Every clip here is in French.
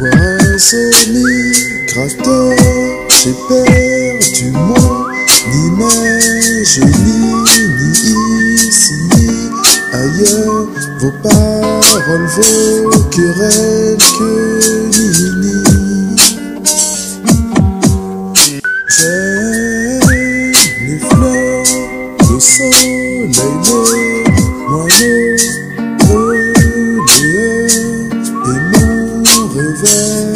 Poissonné, migrateur, j'ai perdu mon image, ni, ni ici, ni ailleurs. Vos paroles, vos querelles, que nini. J'aime les fleurs, le soleil, les moineaux, Jesus.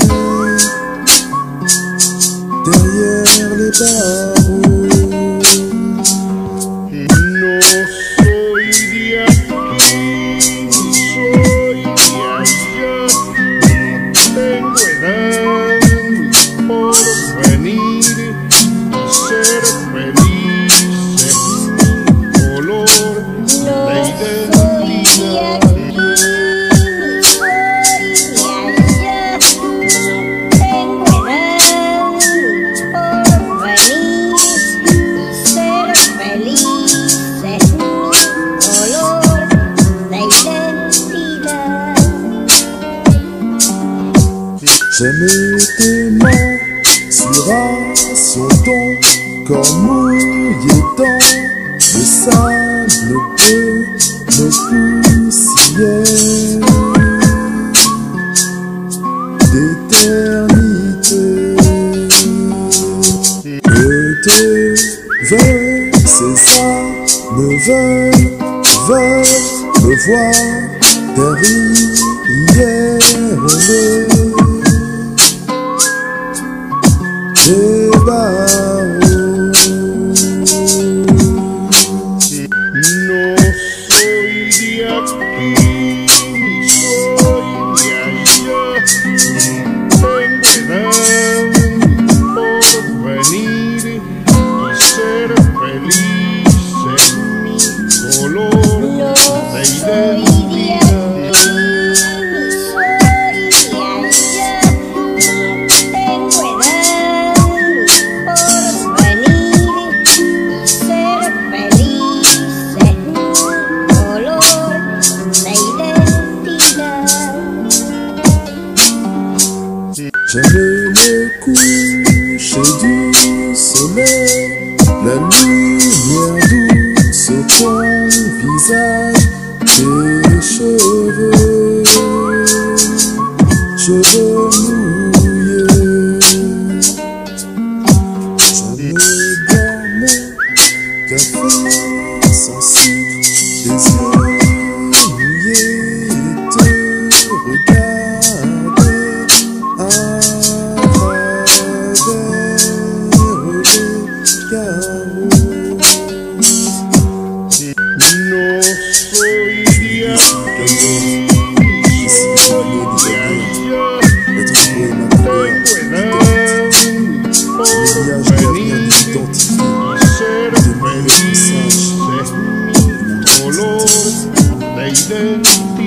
J'aime tes mains sur un sauton corps mouillé dans le sable de nos poussières d'éternité. Que Dieu veuille, ces âmes veulent, veulent me voir derrière les No soy de aquí, J'aime le coucher du soleil, la lumière douce sur ton visage, tes cheveux, cheveux mouillés. day.